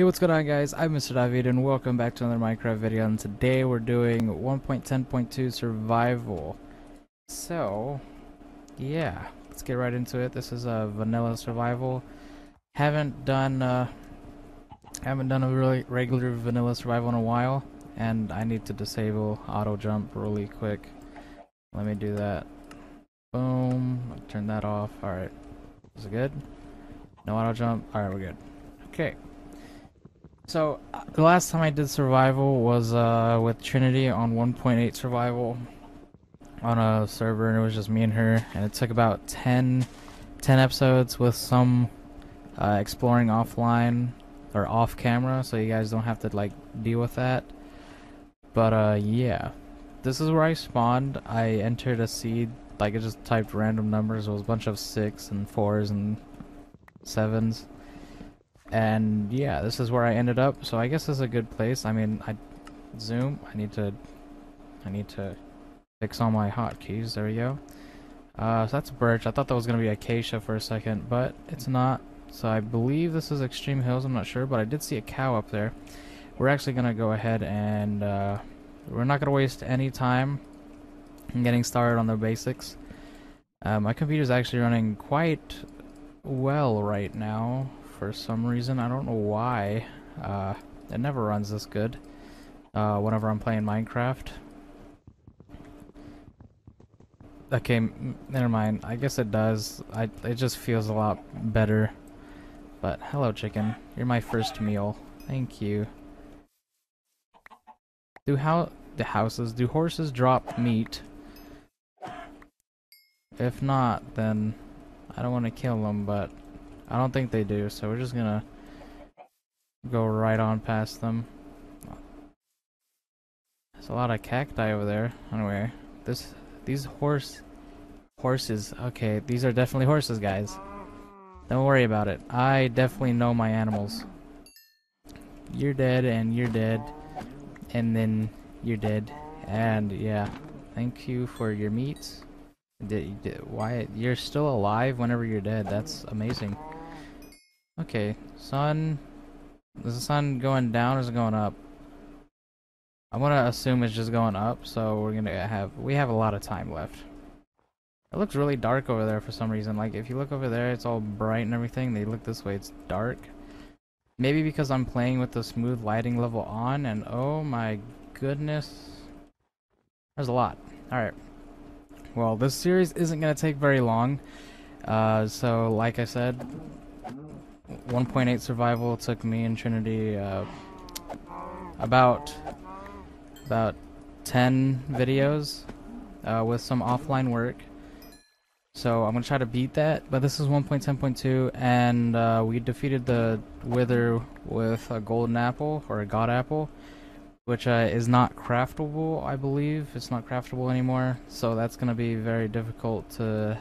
Hey what's going on guys, I'm Mr. Dahveed and welcome back to another Minecraft video and today we're doing 1.10.2 survival. So, yeah, let's get right into it. This is a vanilla survival. Haven't done uh haven't done a really regular vanilla survival in a while and I need to disable auto jump really quick. Let me do that. Boom, turn that off. Alright. Is it good? No auto jump? Alright, we're good. Okay. So, uh, the last time I did survival was uh, with Trinity on 1.8 survival on a server, and it was just me and her, and it took about 10, 10 episodes with some uh, exploring offline or off camera, so you guys don't have to like deal with that. But uh, yeah, this is where I spawned. I entered a seed, like I just typed random numbers. It was a bunch of six and fours and sevens and yeah this is where I ended up. So I guess this is a good place. I mean I zoom I need to I need to fix all my hotkeys. There we go. Uh, so that's birch. I thought that was gonna be acacia for a second but it's not. So I believe this is extreme hills. I'm not sure but I did see a cow up there. We're actually gonna go ahead and uh, we're not gonna waste any time in getting started on the basics. Uh, my computer's actually running quite well right now for some reason. I don't know why. Uh, it never runs this good uh, whenever I'm playing Minecraft. Okay, never mind. I guess it does. I it just feels a lot better. But hello, chicken. You're my first meal. Thank you. Do how the houses do horses drop meat? If not, then I don't want to kill them, but I don't think they do, so we're just gonna go right on past them. There's a lot of cacti over there. Anyway, this these horse horses. Okay, these are definitely horses, guys. Don't worry about it. I definitely know my animals. You're dead, and you're dead, and then you're dead, and yeah. Thank you for your meat. Did, did, why you're still alive whenever you're dead? That's amazing. Okay, sun. Is the sun going down or is it going up? I'm gonna assume it's just going up, so we're gonna have we have a lot of time left. It looks really dark over there for some reason. Like if you look over there, it's all bright and everything. They look this way, it's dark. Maybe because I'm playing with the smooth lighting level on, and oh my goodness, there's a lot. All right. Well, this series isn't gonna take very long. Uh, so like I said, 1.8 survival took me and Trinity uh, about about 10 videos uh, with some offline work. So I'm gonna try to beat that, but this is 1.10.2, and uh, we defeated the Wither with a golden apple or a god apple, which uh, is not craftable, I believe. It's not craftable anymore, so that's gonna be very difficult to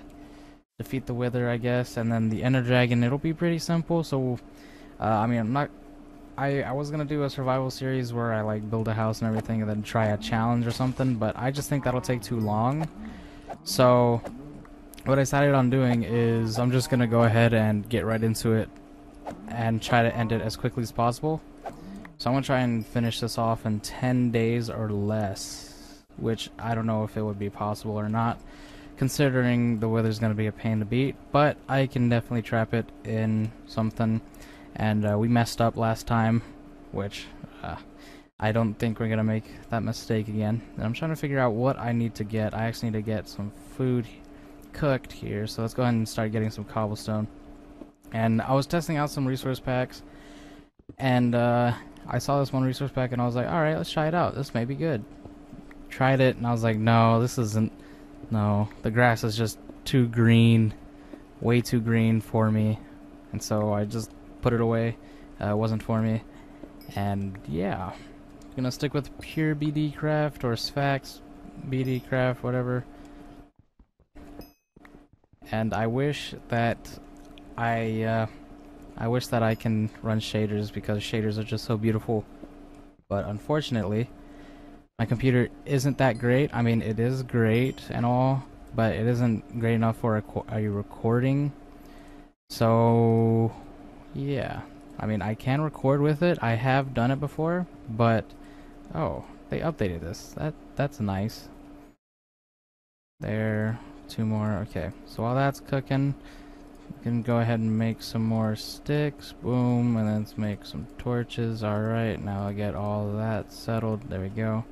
defeat the Wither, I guess, and then the Ender Dragon. It'll be pretty simple. So, uh, I mean, I'm not. I I was gonna do a survival series where I like build a house and everything, and then try a challenge or something. But I just think that'll take too long. So, what I decided on doing is I'm just gonna go ahead and get right into it and try to end it as quickly as possible. So I'm gonna try and finish this off in 10 days or less, which I don't know if it would be possible or not considering the Wither's going to be a pain to beat, but I can definitely trap it in something. And uh, we messed up last time, which uh, I don't think we're going to make that mistake again. And I'm trying to figure out what I need to get. I actually need to get some food cooked here, so let's go ahead and start getting some cobblestone. And I was testing out some resource packs, and uh, I saw this one resource pack, and I was like, alright, let's try it out. This may be good. Tried it, and I was like, no, this isn't no, the grass is just too green, way too green for me, and so I just put it away. Uh, it wasn't for me, and yeah, gonna stick with pure BD craft or Sphax BD craft, whatever. And I wish that I, uh, I wish that I can run shaders because shaders are just so beautiful, but unfortunately. My computer isn't that great. I mean, it is great and all, but it isn't great enough for a, a recording. So, yeah. I mean, I can record with it. I have done it before, but oh, they updated this. That that's nice. There, two more. Okay, so while that's cooking, we can go ahead and make some more sticks. Boom, and then let's make some torches. All right, now I get all that settled. There we go.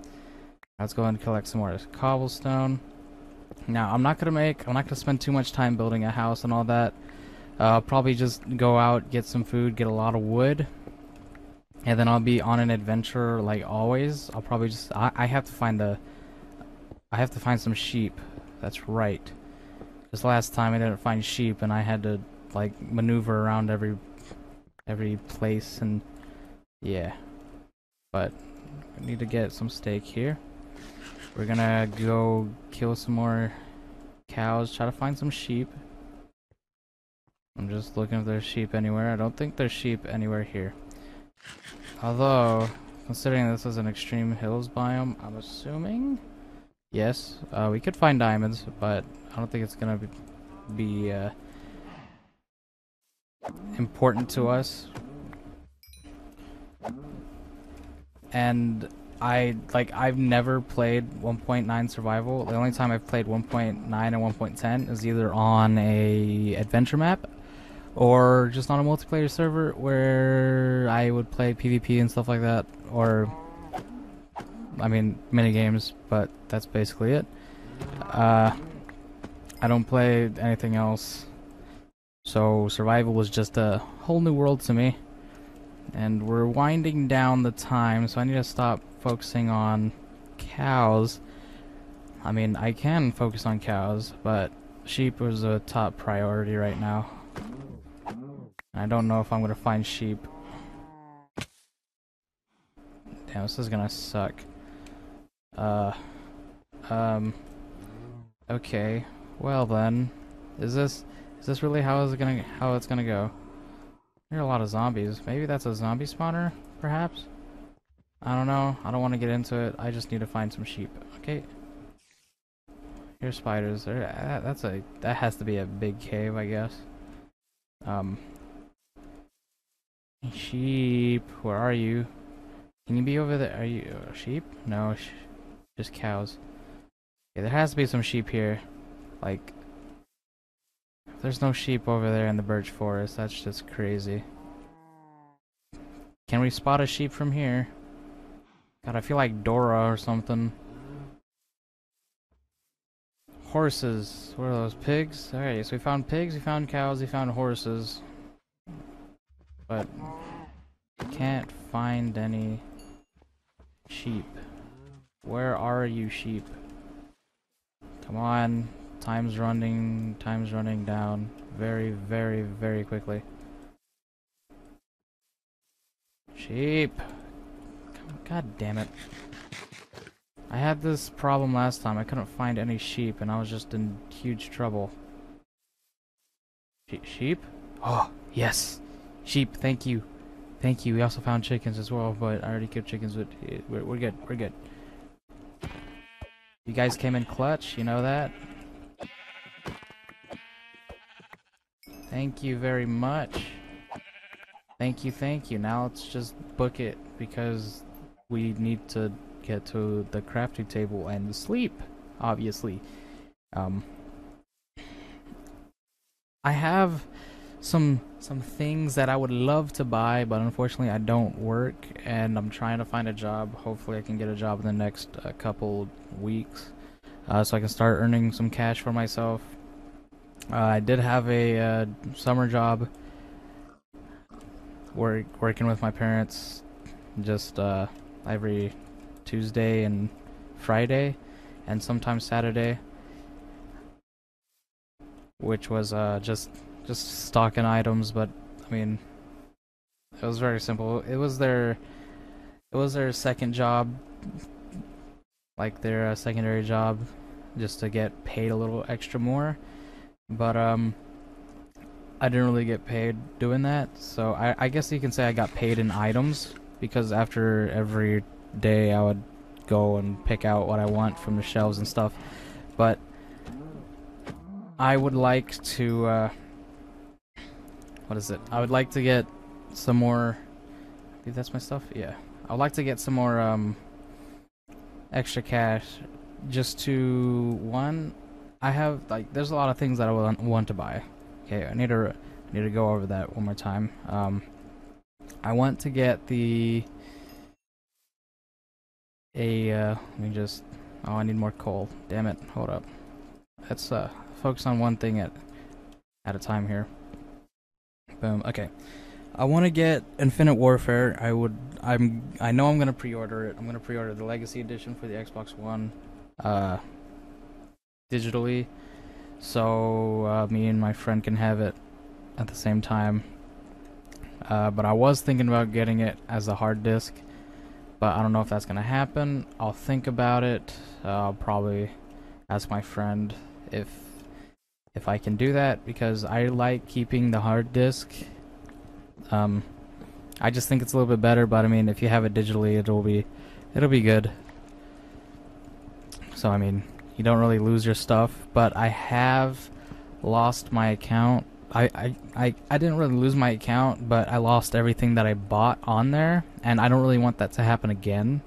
Let's go and collect some more cobblestone. Now, I'm not gonna make. I'm not gonna spend too much time building a house and all that. Uh, I'll probably just go out, get some food, get a lot of wood, and then I'll be on an adventure like always. I'll probably just. I, I have to find the. I have to find some sheep. That's right. This last time I didn't find sheep, and I had to like maneuver around every every place, and yeah. But I need to get some steak here. We're gonna go kill some more cows, try to find some sheep. I'm just looking if there's sheep anywhere. I don't think there's sheep anywhere here. Although, considering this is an extreme hills biome, I'm assuming... Yes, uh, we could find diamonds, but I don't think it's gonna be, be uh, important to us. And I like I've never played 1.9 survival. The only time I've played 1.9 and 1.10 is either on a adventure map or just on a multiplayer server where I would play PvP and stuff like that or I mean mini games, but that's basically it. Uh, I don't play anything else. So survival was just a whole new world to me. And we're winding down the time, so I need to stop focusing on cows. I mean, I can focus on cows, but sheep was a top priority right now. I don't know if I'm gonna find sheep. Damn, this is gonna suck. Uh, um, okay. Well then, is this is this really how is it gonna how it's gonna go? There are a lot of zombies. Maybe that's a zombie spawner, perhaps. I don't know. I don't want to get into it. I just need to find some sheep. Okay. Here's spiders. Uh, that's a that has to be a big cave, I guess. Um. Sheep, where are you? Can you be over there? Are you uh, sheep? No, sh just cows. Okay, there has to be some sheep here. Like, there's no sheep over there in the birch forest. That's just crazy. Can we spot a sheep from here? God, I feel like Dora or something. Horses. What are those? Pigs? Alright, so we found pigs, we found cows, we found horses. But can't find any sheep. Where are you sheep? Come on. Time's running, time's running down very, very, very quickly. Sheep. God damn it. I had this problem last time. I couldn't find any sheep, and I was just in huge trouble. She sheep? Oh, yes. Sheep, thank you. Thank you. We also found chickens as well, but I already killed chickens, but we're, we're good. We're good. You guys came in clutch, you know that? Thank you very much. Thank you, thank you. Now let's just book it because we need to get to the crafting table and sleep, obviously. Um, I have some some things that I would love to buy, but unfortunately I don't work, and I'm trying to find a job. Hopefully, I can get a job in the next uh, couple weeks, uh, so I can start earning some cash for myself. Uh, I did have a uh, summer job, work working with my parents, just uh, every Tuesday and Friday, and sometimes Saturday, which was uh, just just stocking items. But I mean, it was very simple. It was their it was their second job, like their uh, secondary job, just to get paid a little extra more. But um, I didn't really get paid doing that. So I, I guess you can say I got paid in items because after every day I would go and pick out what I want from the shelves and stuff. But I would like to, uh, what is it? I would like to get some more. I that's my stuff. Yeah, I'd like to get some more um, extra cash, just to one. I have like there's a lot of things that I want, want to buy. Okay, I need to I need to go over that one more time. Um, I want to get the a uh, let me just oh I need more coal. Damn it! Hold up. Let's uh focus on one thing at at a time here. Boom. Okay. I want to get Infinite Warfare. I would. I'm. I know I'm gonna pre-order it. I'm gonna pre-order the Legacy Edition for the Xbox One, uh, digitally, so uh, me and my friend can have it at the same time. Uh, but I was thinking about getting it as a hard disk, but I don't know if that's gonna happen. I'll think about it. Uh, I'll probably ask my friend if if I can do that because I like keeping the hard disk. Um, I just think it's a little bit better, but I mean, if you have it digitally, it'll be it'll be good. So I mean, you don't really lose your stuff, but I have lost my account. I, I, I, I didn't really lose my account, but I lost everything that I bought on there, and I don't really want that to happen again,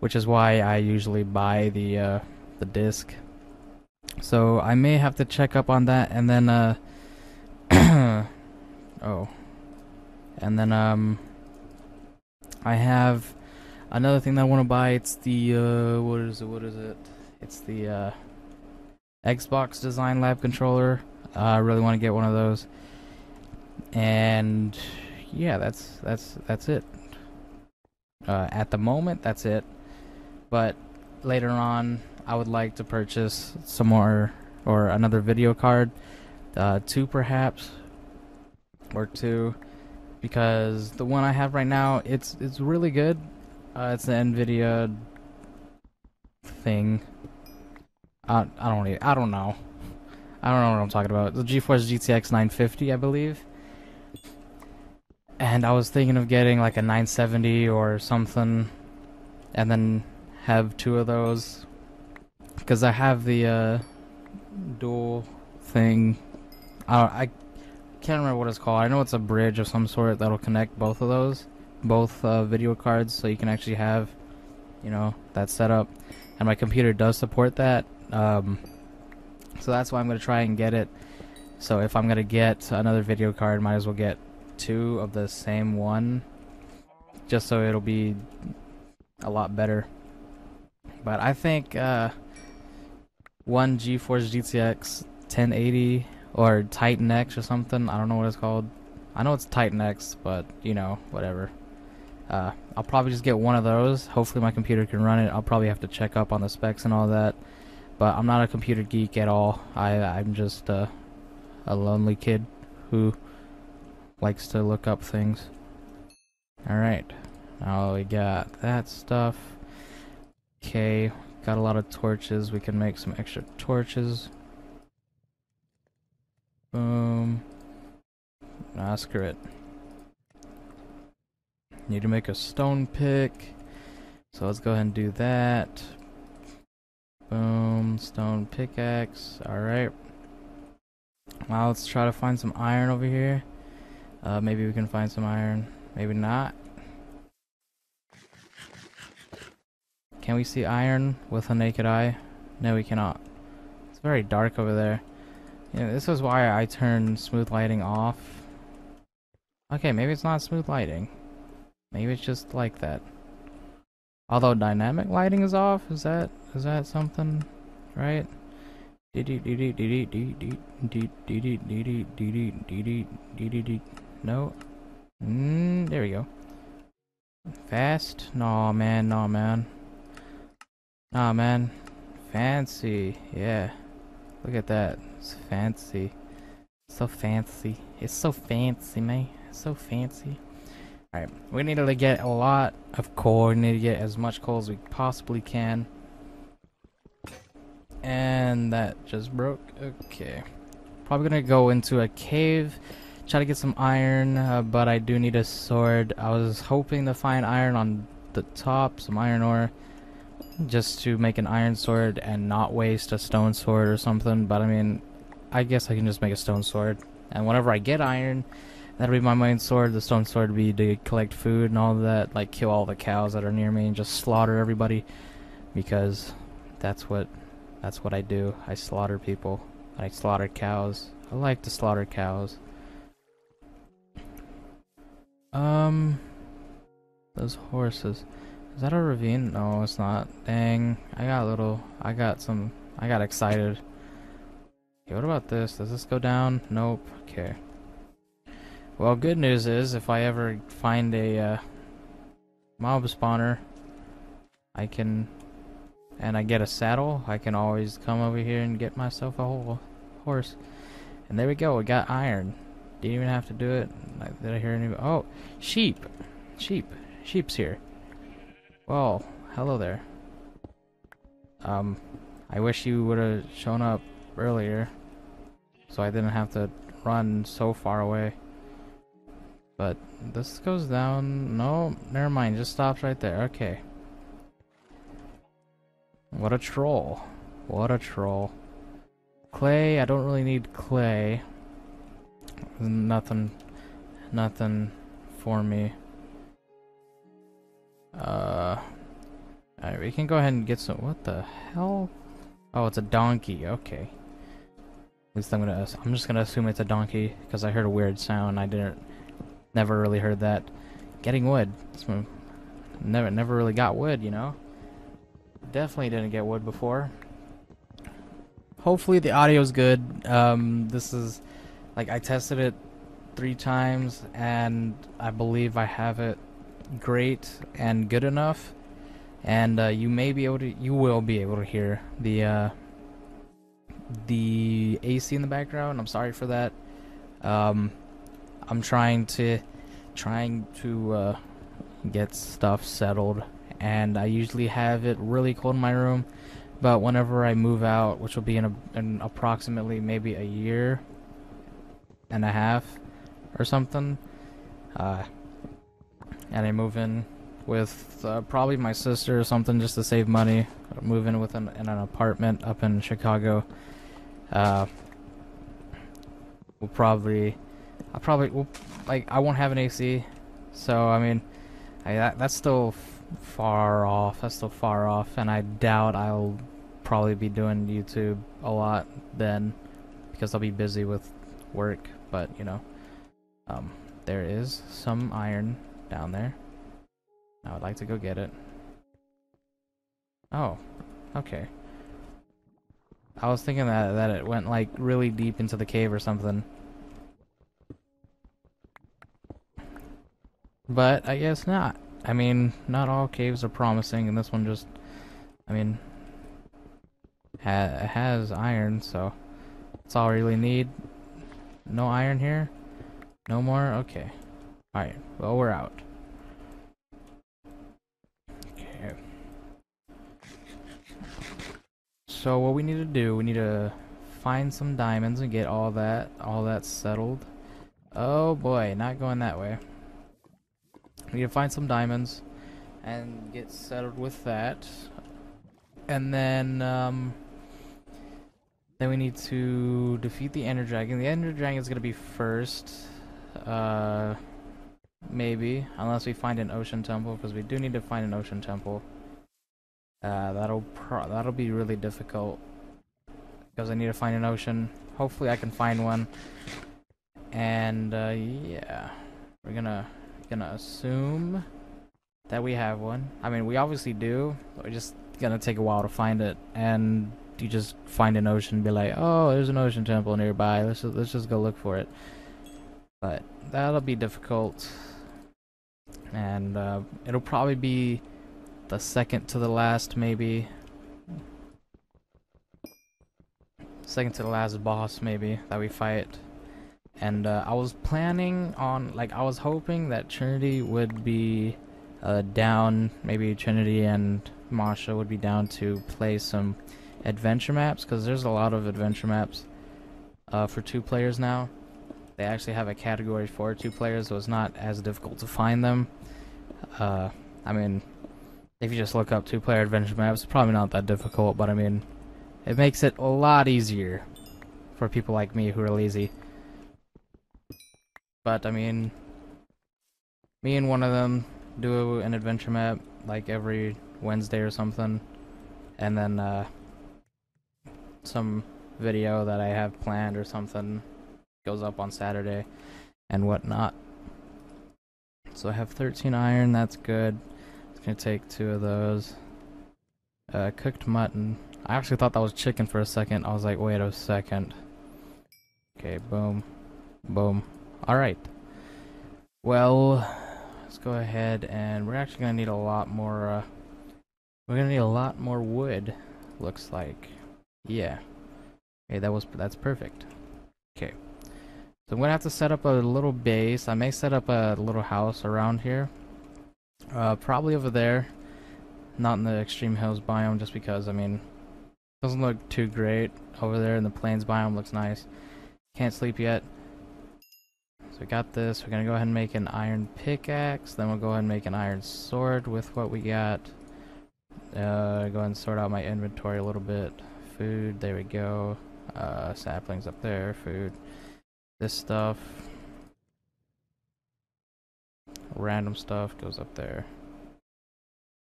which is why I usually buy the uh, the disc. So I may have to check up on that, and then uh, oh, and then um, I have another thing that I want to buy. It's the uh, what is it? What is it? It's the uh, Xbox Design Lab controller. Uh, I really want to get one of those. And yeah, that's that's that's it. Uh, at the moment, that's it. But later on, I would like to purchase some more or another video card, uh, two perhaps, or two, because the one I have right now it's it's really good. Uh, it's an Nvidia thing. I I don't I don't know. I don't know what I'm talking about. The GeForce GTX 950, I believe. And I was thinking of getting like a 970 or something, and then have two of those because I have the uh, dual thing. I I can't remember what it's called. I know it's a bridge of some sort that'll connect both of those, both uh, video cards, so you can actually have, you know, that setup. And my computer does support that. Um, so that's why I'm gonna try and get it. So if I'm gonna get another video card, might as well get two of the same one, just so it'll be a lot better. But I think. Uh, one GeForce GTX 1080 or Titan X or something. I don't know what it's called. I know it's Titan X, but you know, whatever. Uh, I'll probably just get one of those. Hopefully my computer can run it. I'll probably have to check up on the specs and all that. But I'm not a computer geek at all. I, I'm just uh, a lonely kid who likes to look up things. Alright. Now we got that stuff. Okay, Got a lot of torches. We can make some extra torches. Boom. Ah, screw it. Need to make a stone pick. So let's go ahead and do that. Boom. Stone pickaxe. Alright. Now let's try to find some iron over here. Uh, maybe we can find some iron. Maybe not. Can we see iron with a naked eye? No, we cannot. It's very dark over there. Yeah, this is why I turned smooth lighting off. Okay, maybe it's not smooth lighting. Maybe it's just like that. Although dynamic lighting is off, is that is that something, right? No. Mm, there we go. Fast? No, man, no, man. Ah, oh, man. Fancy. Yeah. Look at that. It's fancy. So fancy. It's so fancy, man. It's so fancy. Alright. We need to get a lot of coal. We need to get as much coal as we possibly can. And that just broke. Okay. Probably gonna go into a cave. Try to get some iron. Uh, but I do need a sword. I was hoping to find iron on the top. Some iron ore just to make an iron sword and not waste a stone sword or something, but I mean, I guess I can just make a stone sword. And whenever I get iron, That'll be my main sword. The stone sword would be to collect food and all that, like kill all the cows that are near me and just slaughter everybody, because that's what that's what I do. I slaughter people. I slaughter cows. I like to slaughter cows. Um, those horses. Is that a ravine? No, it's not. Dang, I got a little. I got some. I got excited. Okay, what about this? Does this go down? Nope. Okay. Well, good news is, if I ever find a uh, mob spawner, I can, and I get a saddle, I can always come over here and get myself a whole horse. And there we go, we got iron. Didn't even have to do it. Did I hear any? Oh, sheep, sheep, sheep's here. Well, hello there. Um, I wish you would have shown up earlier, so I didn't have to run so far away. But this goes down. No, never mind. Just stops right there. Okay. What a troll. What a troll. Clay, I don't really need clay. Nothing, nothing for me. Uh, alright, we can go ahead and get some. What the hell? Oh, it's a donkey. Okay. At least I'm gonna. I'm just gonna assume it's a donkey because I heard a weird sound. I didn't Never really heard that. Getting wood. Never, never really got wood, you know. Definitely didn't get wood before. Hopefully the audio's good. Um, this is, like, I tested it three times, and I believe I have it great and good enough. And uh, you may be able to, you will be able to hear the uh, the AC in the background. I'm sorry for that. Um, I'm trying to trying to uh, get stuff settled. And I usually have it really cold in my room but whenever I move out which will be in, a, in approximately maybe a year and a half or something uh, and I move in with uh, probably my sister or something just to save money move in with an, in an apartment up in Chicago uh, we'll probably I probably will, like I won't have an AC, so I mean, I, that, that's still far off. That's still far off, and I doubt I'll probably be doing YouTube a lot then, because I'll be busy with work. But you know, um, there is some iron down there. I would like to go get it. Oh, okay. I was thinking that that it went like really deep into the cave or something. But I guess not. I mean, not all caves are promising, and this one just, I mean, ha has iron, so that's all I really need. No iron here? No more? Okay. Alright, well, we're out. Okay. So what we need to do, we need to find some diamonds and get all that, all that settled. Oh boy, not going that way. We need to find some diamonds and get settled with that. And then, um, then we need to defeat the Ender Dragon. The Ender Dragon is going to be first. Uh, maybe. Unless we find an Ocean Temple, because we do need to find an Ocean Temple. Uh, that'll that'll be really difficult. Because I need to find an ocean. Hopefully I can find one. And, uh, yeah. We're gonna gonna assume that we have one. I mean, we obviously do. We're just gonna take a while to find it, and you just find an ocean and be like, oh, there's an ocean temple nearby. Let's just, let's just go look for it. But that'll be difficult, and uh, it'll probably be the second to the last, maybe. Second to the last boss, maybe, that we fight and uh, I was planning on like I was hoping that Trinity would be uh, down maybe Trinity and Masha would be down to play some adventure maps because there's a lot of adventure maps uh, for two players now. They actually have a category for two players so it's not as difficult to find them. Uh, I mean if you just look up two player adventure maps it's probably not that difficult but I mean it makes it a lot easier for people like me who are lazy But I mean, me and one of them do an adventure map like every Wednesday or something, and then uh, some video that I have planned or something goes up on Saturday and whatnot. So I have 13 iron, that's good. It's gonna take two of those. Uh, cooked mutton. I actually thought that was chicken for a second. I was like, wait a second. Okay, boom. Boom. Alright. Well, let's go ahead and we're actually gonna need a lot more, uh, we're gonna need a lot more wood, looks like. Yeah. Okay, that was, that's perfect. Okay. So I'm gonna have to set up a little base. I may set up a little house around here. Uh, probably over there. Not in the extreme hills biome, just because, I mean, doesn't look too great over there in the plains biome. Looks nice. Can't sleep yet. So we got this. We're gonna go ahead and make an iron pickaxe. Then we'll go ahead and make an iron sword with what we got. Uh, go ahead and sort out my inventory a little bit. Food, there we go. Uh, saplings up there, food this stuff. Random stuff goes up there.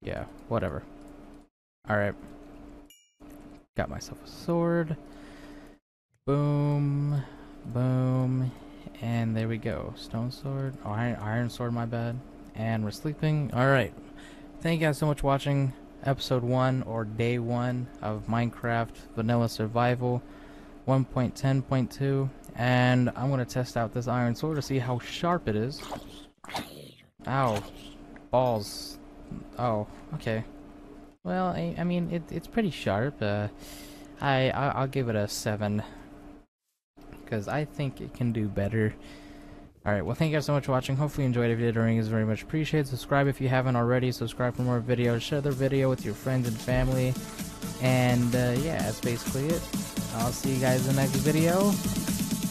Yeah, whatever. Alright. Got myself a sword. Boom. Boom. And there we go. Stone sword. Oh, iron, iron sword, my bad. And we're sleeping. Alright. Thank you guys so much for watching episode 1 or day 1 of Minecraft Vanilla Survival 1.10.2 and I'm gonna test out this iron sword to see how sharp it is. Ow. Balls. Oh, okay. Well, I, I mean, it, it's pretty sharp. Uh, I, I, will give it a 7. Because I think it can do better. Alright, well thank you guys so much for watching. Hopefully you enjoyed. If you did, ring is very much appreciated. Subscribe if you haven't already. Subscribe for more videos. Share the video with your friends and family. And uh, yeah, that's basically it. I'll see you guys in the next video.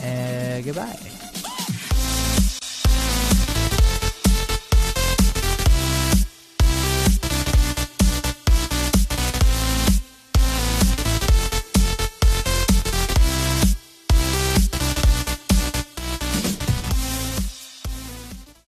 And goodbye.